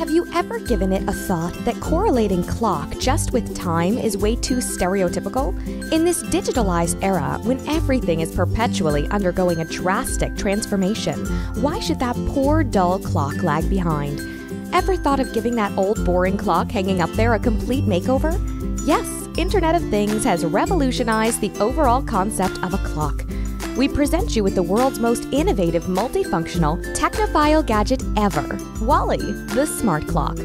Have you ever given it a thought that correlating clock just with time is way too stereotypical? In this digitalized era, when everything is perpetually undergoing a drastic transformation, why should that poor, dull clock lag behind? Ever thought of giving that old, boring clock hanging up there a complete makeover? Yes, Internet of Things has revolutionized the overall concept of a clock. We present you with the world's most innovative multifunctional technophile gadget ever Walley, the smart clock.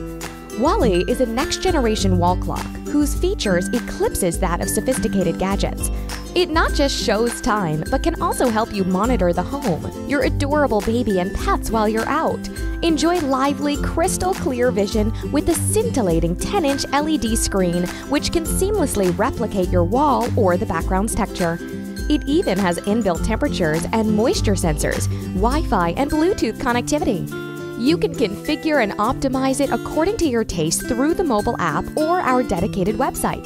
Walley is a next generation wall clock whose features eclipses that of sophisticated gadgets. It not just shows time, but can also help you monitor the home, your adorable baby, and pets while you're out. Enjoy lively, crystal clear vision with a scintillating 10 inch LED screen, which can seamlessly replicate your wall or the background's texture. It even has inbuilt temperatures and moisture sensors, Wi Fi, and Bluetooth connectivity. You can configure and optimize it according to your taste through the mobile app or our dedicated website.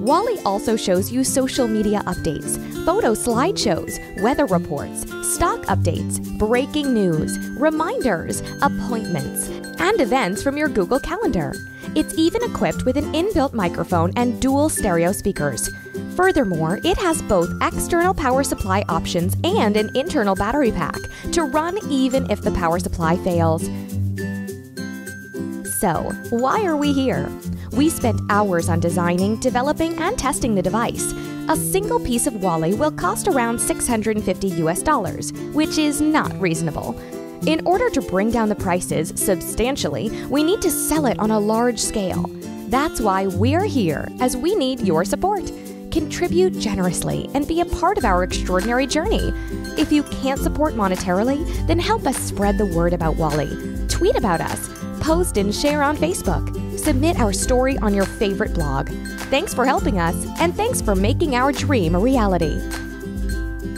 Walley also shows you social media updates, photo slideshows, weather reports, stock updates, breaking news, reminders, appointments, and events from your Google Calendar. It's even equipped with an inbuilt microphone and dual stereo speakers. Furthermore, it has both external power supply options and an internal battery pack to run even if the power supply fails. So, why are we here? We spent hours on designing, developing, and testing the device. A single piece of Walley will cost around 650 US dollars, which is not reasonable. In order to bring down the prices substantially, we need to sell it on a large scale. That's why we're here, as we need your support. Contribute generously and be a part of our extraordinary journey. If you can't support monetarily, then help us spread the word about Walley. Tweet about us, post and share on Facebook, submit our story on your favorite blog. Thanks for helping us, and thanks for making our dream a reality.